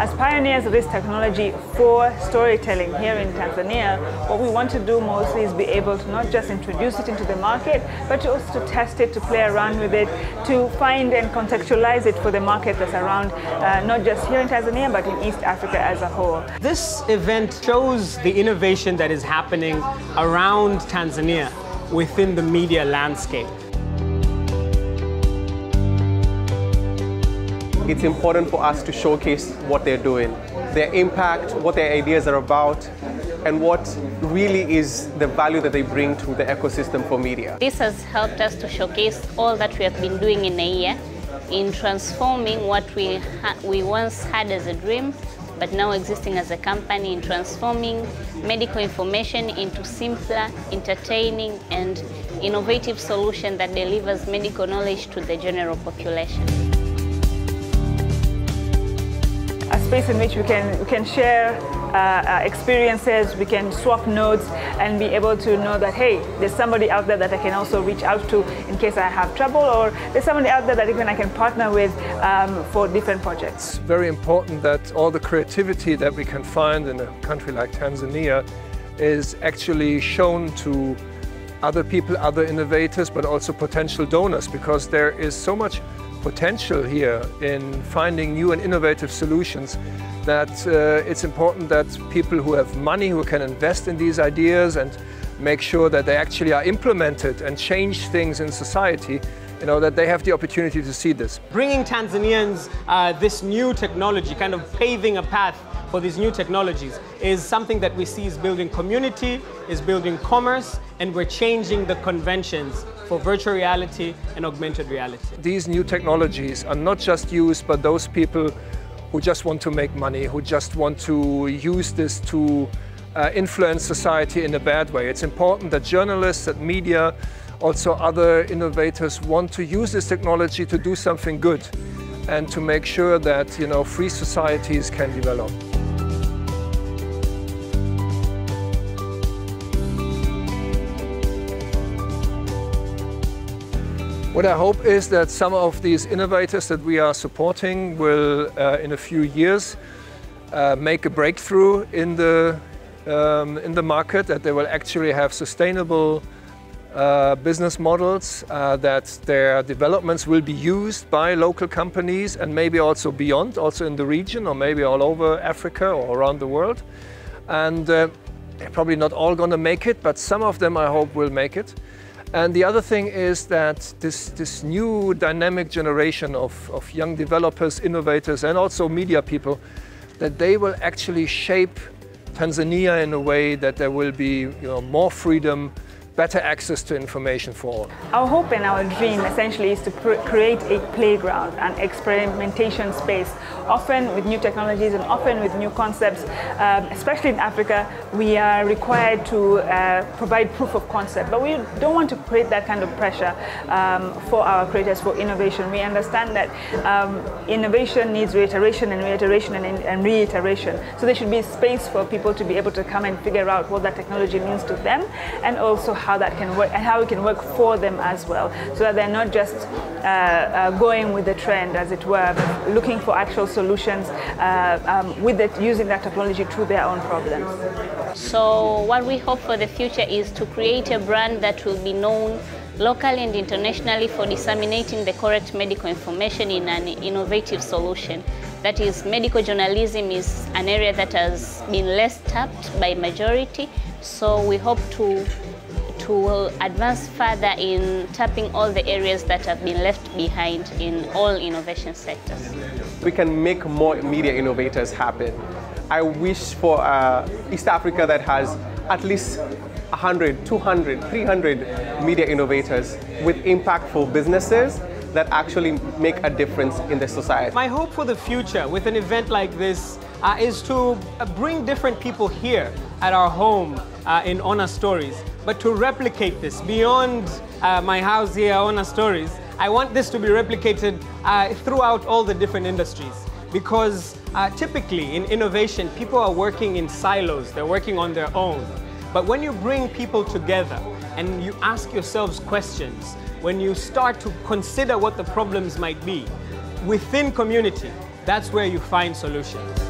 as pioneers of this technology for storytelling here in Tanzania, what we want to do mostly is be able to not just introduce it into the market, but also to test it, to play around with it, to find and contextualize it for the market that's around, uh, not just here in Tanzania, but in East Africa as a whole. This event shows the innovation that is happening around Tanzania within the media landscape. It's important for us to showcase what they're doing, their impact, what their ideas are about, and what really is the value that they bring to the ecosystem for media. This has helped us to showcase all that we have been doing in a year in transforming what we, we once had as a dream but now existing as a company in transforming medical information into simpler, entertaining, and innovative solution that delivers medical knowledge to the general population space in which we can, we can share uh, experiences, we can swap notes and be able to know that, hey, there's somebody out there that I can also reach out to in case I have trouble or there's somebody out there that even I can partner with um, for different projects. It's very important that all the creativity that we can find in a country like Tanzania is actually shown to other people, other innovators, but also potential donors because there is so much potential here in finding new and innovative solutions that uh, it's important that people who have money who can invest in these ideas and make sure that they actually are implemented and change things in society you know, that they have the opportunity to see this. Bringing Tanzanians uh, this new technology, kind of paving a path for these new technologies is something that we see is building community, is building commerce, and we're changing the conventions for virtual reality and augmented reality. These new technologies are not just used by those people who just want to make money, who just want to use this to uh, influence society in a bad way. It's important that journalists, that media, also other innovators want to use this technology to do something good and to make sure that you know, free societies can develop. What I hope is that some of these innovators that we are supporting will, uh, in a few years, uh, make a breakthrough in the, um, in the market, that they will actually have sustainable uh, business models, uh, that their developments will be used by local companies and maybe also beyond, also in the region or maybe all over Africa or around the world. And uh, they're probably not all going to make it, but some of them I hope will make it. And the other thing is that this, this new dynamic generation of, of young developers, innovators, and also media people, that they will actually shape Tanzania in a way that there will be you know, more freedom, better access to information for all. Our hope and our dream essentially is to create a playground, an experimentation space, often with new technologies and often with new concepts. Um, especially in Africa, we are required to uh, provide proof of concept, but we don't want to create that kind of pressure um, for our creators for innovation. We understand that um, innovation needs reiteration and reiteration and, and reiteration. So there should be space for people to be able to come and figure out what that technology means to them and also how how that can work and how we can work for them as well, so that they're not just uh, uh, going with the trend, as it were, but looking for actual solutions uh, um, with it, using that technology to their own problems. So what we hope for the future is to create a brand that will be known locally and internationally for disseminating the correct medical information in an innovative solution. That is, medical journalism is an area that has been less tapped by majority, so we hope to to advance further in tapping all the areas that have been left behind in all innovation sectors. We can make more media innovators happen. I wish for uh, East Africa that has at least 100, 200, 300 media innovators with impactful businesses that actually make a difference in the society. My hope for the future with an event like this uh, is to bring different people here at our home uh, in Ona Stories but to replicate this beyond uh, my house here, Ona Stories, I want this to be replicated uh, throughout all the different industries because uh, typically in innovation, people are working in silos, they're working on their own. But when you bring people together and you ask yourselves questions, when you start to consider what the problems might be within community, that's where you find solutions.